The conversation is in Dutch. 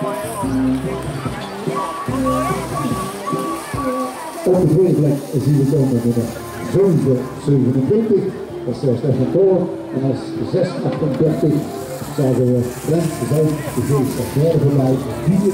Op de tweede plek zien we komen nummer 727. Dat is Stefan door En als 638 zagen we Brent Zuid, de Geest, voorbij, 4